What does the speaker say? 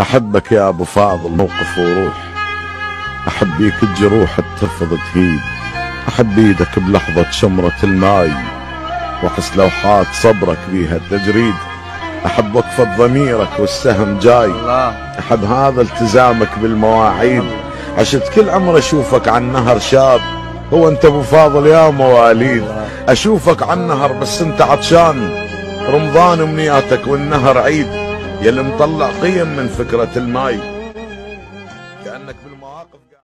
أحبك يا أبو فاضل موقف وروح. أحب بيك الجروح ترفض تهيب. أحب بيدك بلحظة شمرة الماي. وأحس لوحات صبرك بيها التجريد. أحب وقفة ضميرك والسهم جاي. أحب هذا التزامك بالمواعيد. عشت كل عمر أشوفك عن نهر شاب. هو أنت أبو فاضل يا مواليد أشوفك عن نهر بس أنت عطشان. رمضان أمنياتك والنهر عيد. يلي مطلع قيم من فكرة الماي. كأنك بالمواقف